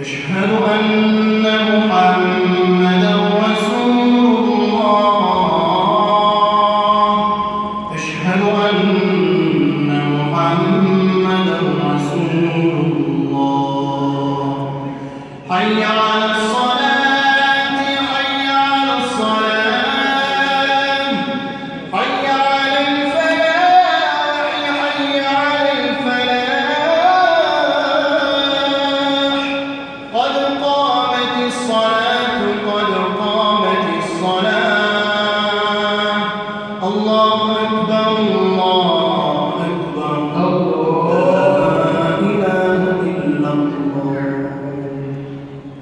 أشهد أن محمدا رسول الله. أشهد أن محمدا رسول الله. حي على الله أكبر الله أكبر. لا إله إلا الله.